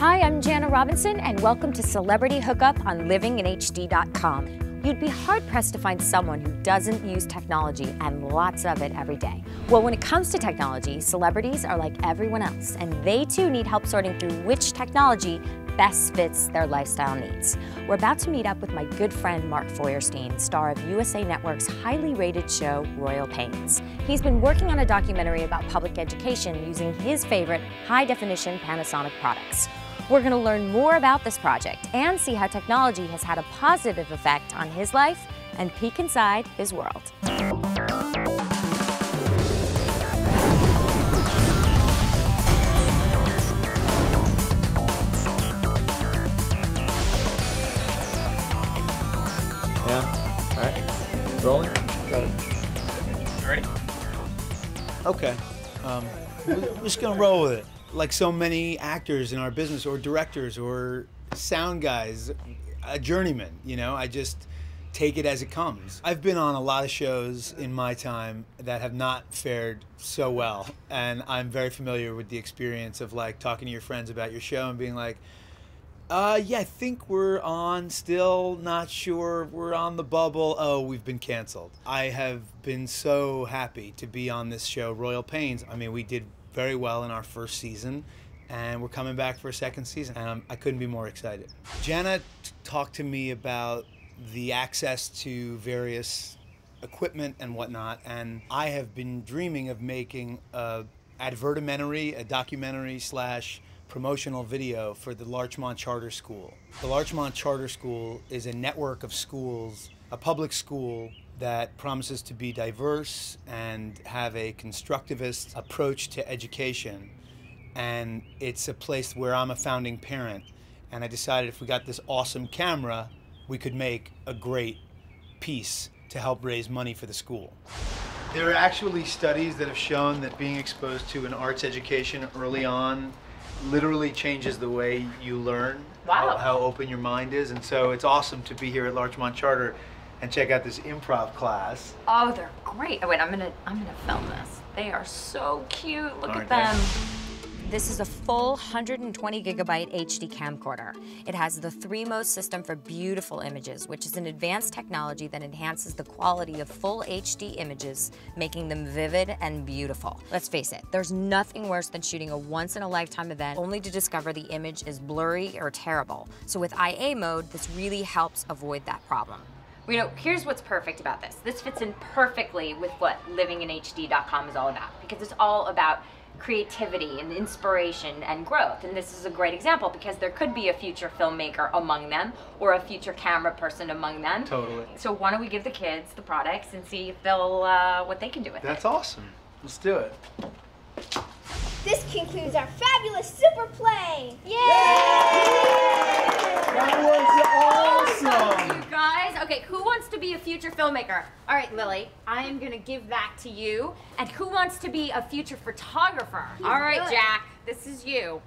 Hi, I'm Janna Robinson, and welcome to Celebrity Hookup on livinginhd.com. You'd be hard pressed to find someone who doesn't use technology and lots of it every day. Well, when it comes to technology, celebrities are like everyone else, and they too need help sorting through which technology best fits their lifestyle needs. We're about to meet up with my good friend Mark Feuerstein, star of USA Network's highly rated show, Royal Pains. He's been working on a documentary about public education using his favorite high definition Panasonic products. We're going to learn more about this project and see how technology has had a positive effect on his life and peek inside his world. Yeah. All right. Rolling. Got it. Ready? Okay. Um, we're just gonna roll with it. Like so many actors in our business, or directors, or sound guys, a journeyman. You know, I just take it as it comes. I've been on a lot of shows in my time that have not fared so well, and I'm very familiar with the experience of like talking to your friends about your show and being like. Uh, yeah, I think we're on still. Not sure. We're on the bubble. Oh, we've been canceled. I have been so happy to be on this show, Royal Pains. I mean, we did very well in our first season, and we're coming back for a second season, and I'm, I couldn't be more excited. Janna talked to me about the access to various equipment and whatnot, and I have been dreaming of making a advertimentary, a documentary slash promotional video for the Larchmont Charter School. The Larchmont Charter School is a network of schools, a public school that promises to be diverse and have a constructivist approach to education. And it's a place where I'm a founding parent. And I decided if we got this awesome camera, we could make a great piece to help raise money for the school. There are actually studies that have shown that being exposed to an arts education early on literally changes the way you learn, Wow. how, how open your mind is. And so it's awesome to be here at Larchmont Charter and check out this improv class. Oh, they're great. Oh, wait, I'm gonna I'm gonna film this. They are so cute. Look Aren't at they? them. This is a full 120 gigabyte HD camcorder. It has the 3MOS system for beautiful images, which is an advanced technology that enhances the quality of full HD images, making them vivid and beautiful. Let's face it, there's nothing worse than shooting a once-in-a-lifetime event only to discover the image is blurry or terrible. So with IA mode, this really helps avoid that problem. You know, here's what's perfect about this. This fits in perfectly with what livinginhd.com is all about because it's all about creativity and inspiration and growth. And this is a great example because there could be a future filmmaker among them or a future camera person among them. Totally. So why don't we give the kids the products and see if they'll uh, what they can do with That's it. That's awesome. Let's do it. This concludes our fabulous super play. Yay! That was awesome. Okay, who wants to be a future filmmaker? All right, Lily, I am gonna give that to you. And who wants to be a future photographer? All right. Jack, this is you.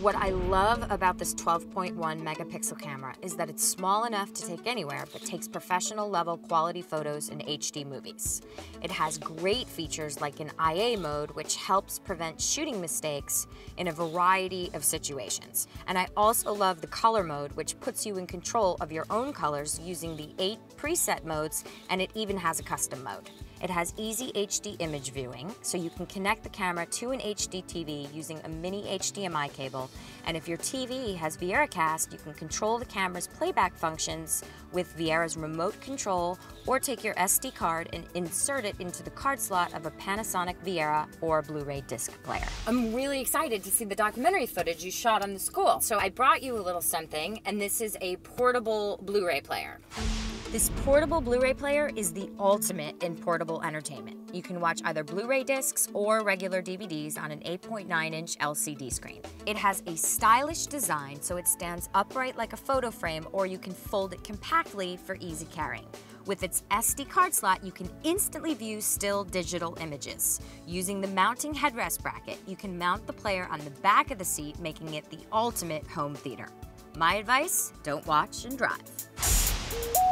What I love about this 12.1 megapixel camera is that it's small enough to take anywhere, but takes professional level quality photos in HD movies. It has great features like an IA mode, which helps prevent shooting mistakes in a variety of situations. And I also love the color mode, which puts you in control of your own colors using the eight preset modes, and it even has a custom mode. It has easy HD image viewing, so you can connect the camera to an HD TV using a mini HDMI cable. And if your TV has VieraCast, you can control the camera's playback functions with Viera's remote control or take your SD card and insert it into the card slot of a Panasonic Viera or Blu-ray disc player. I'm really excited to see the documentary footage you shot on the school. So I brought you a little something, and this is a portable Blu-ray player. This portable Blu-ray player is the ultimate in portable entertainment. You can watch either Blu-ray discs or regular DVDs on an 8.9-inch LCD screen. It has a stylish design so it stands upright like a photo frame or you can fold it compactly for easy carrying. With its SD card slot, you can instantly view still digital images. Using the mounting headrest bracket, you can mount the player on the back of the seat, making it the ultimate home theater. My advice, don't watch and drive.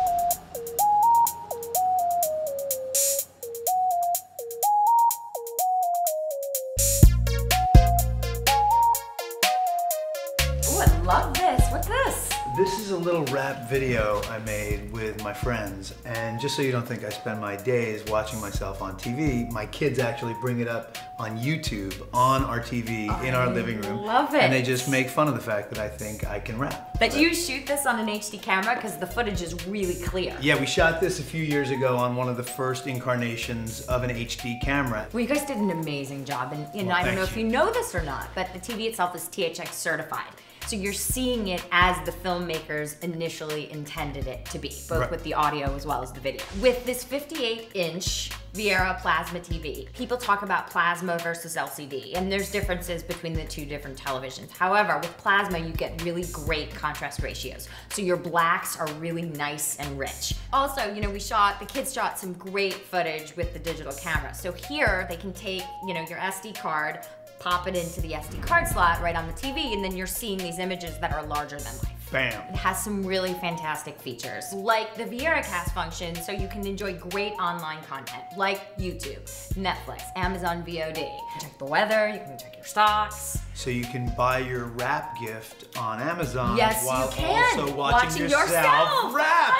This? Is a little rap video I made with my friends, and just so you don't think I spend my days watching myself on TV, my kids actually bring it up on YouTube on our TV in our living room. love it. And they just make fun of the fact that I think I can rap. But you shoot this on an HD camera because the footage is really clear. Yeah, we shot this a few years ago on one of the first incarnations of an HD camera. Well, you guys did an amazing job, and you know, Well, I don't know thank if you know this or not, but the TV itself is THX certified. So you're seeing it as the filmmakers initially intended it to be, both Right. with the audio as well as the video. With this 58 inch Viera Plasma TV, people talk about plasma versus LCD, and there's differences between the two different televisions. However, with plasma, you get really great contrast ratios. So your blacks are really nice and rich. Also, you know, we shot, the kids shot some great footage with the digital camera. So here, they can take, you know, your SD card, pop it into the SD card slot right on the TV, and then you're seeing these images that are larger than life. Bam. It has some really fantastic features, like the Viera Cast function, so you can enjoy great online content, like YouTube, Netflix, Amazon VOD. You can check the weather, you can check your stocks. So you can buy your rap gift on Amazon Yes, while you can. also watching, yourself, yourself. rap.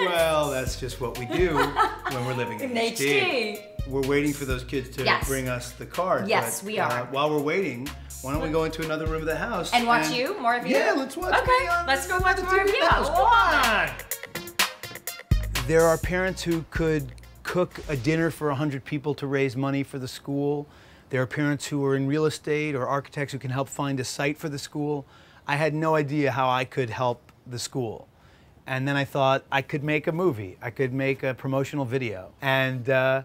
Well, that's just what we do when we're living in, In HD. We're waiting for those kids to Yes. bring us the card. Yes, but, we are. Uh, while we're waiting, why don't we go into another room of the house And watch you? More of you? Yeah, let's watch Okay, let's go watch the more of TV you. Come on. There are parents who could cook a dinner for 100 people to raise money for the school. There are parents who are in real estate or architects who can help find a site for the school. I had no idea how I could help the school. And then I thought I could make a movie. I could make a promotional video. And uh,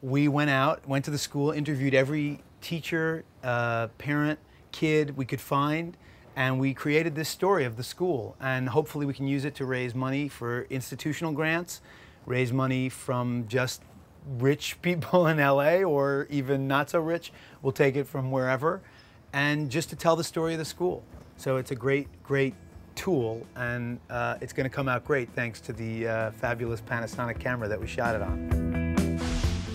we went out, went to the school, interviewed every teacher, uh, parent, kid we could find, and we created this story of the school. And hopefully we can use it to raise money for institutional grants, raise money from just rich people in LA or even not so rich. We'll take it from wherever. And just to tell the story of the school. So it's a great, great tool, and uh, it's going to come out great thanks to the uh, fabulous Panasonic camera that we shot it on.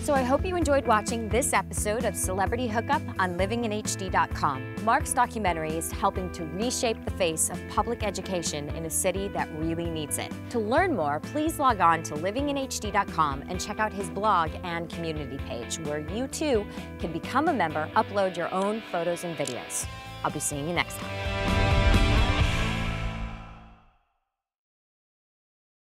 So I hope you enjoyed watching this episode of Celebrity Hookup on livinginhd.com. Mark's documentary is helping to reshape the face of public education in a city that really needs it. To learn more, please log on to livinginhd.com and check out his blog and community page where you too can become a member, upload your own photos and videos. I'll be seeing you next time.